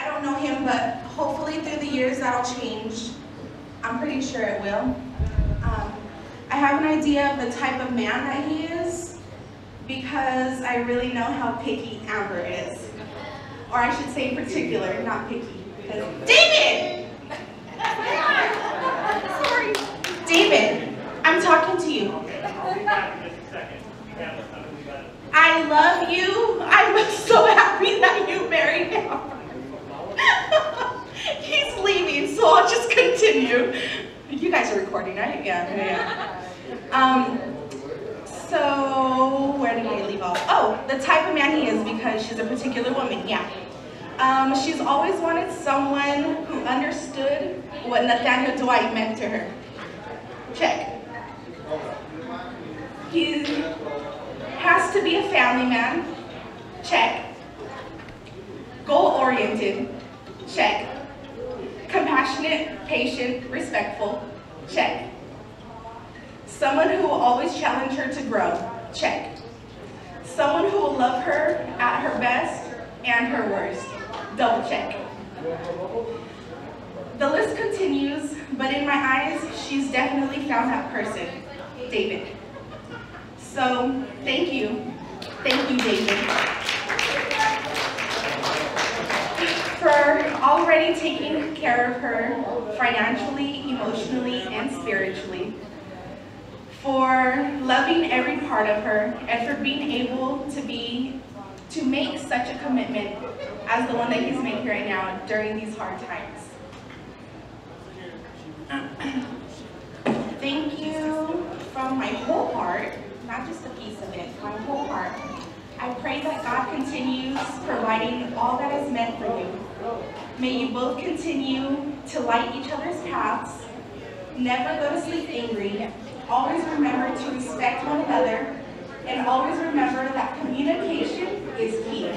I don't know him, but hopefully through the years that'll change. I'm pretty sure it will. Um, I have an idea of the type of man that he is because I really know how picky Amber is. Or I should say particular, not picky. because- David! Sorry. David, I'm talking to you. I'll be back in just a second. We have something we gotta. I love you. I'm so happy that you. He's leaving, so I'll just continue. You guys are recording, right? Yeah, yeah. Um, so where did I leave off? Oh, the type of man he is because she's a particular woman, yeah. Um, she's always wanted someone who understood what Nathaniel Dwight meant to her. Check. He has to be a family man. Check. Goal-oriented. Compassionate, patient, respectful. Check. Someone who will always challenge her to grow. Check. Someone who will love her at her best and her worst. Double check. The list continues, but in my eyes, she's definitely found that person, David. So, thank you. Thank you, David. Already taking care of her financially, emotionally, and spiritually. For loving every part of her, and for being able to be, to make such a commitment as the one that he's making right now during these hard times. Thank you from my whole heart, not just a piece of it, my whole heart. I pray that God continues providing all that is meant. May you both continue to light each other's paths, never go to sleep angry, always remember to respect one another, and always remember that communication is key.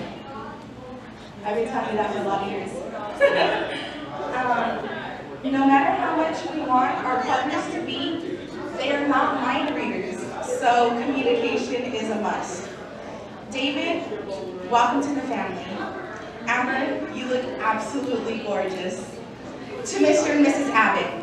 I've been telling you that for a lot of years. um, no matter how much we want our partners to be, they are not mind readers, so communication is a must. David, welcome to the family. Amber, you look absolutely gorgeous. To Mr. and Mrs. Abbott,